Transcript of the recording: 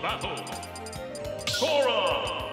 Battle. Sora!